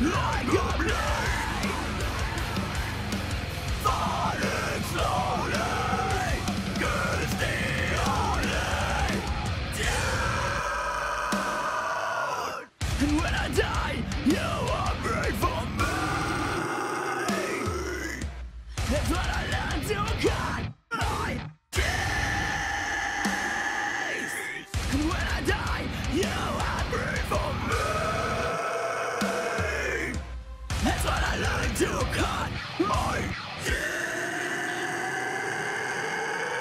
like a blade, falling slowly. 'Cause the only. And when I die, you will pray for me. That's what I learned to cut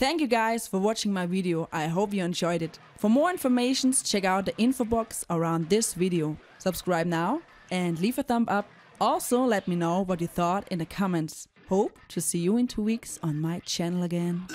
Thank you guys for watching my video. I hope you enjoyed it. For more information, check out the info box around this video. Subscribe now and leave a thumb up. Also, let me know what you thought in the comments. Hope to see you in two weeks on my channel again.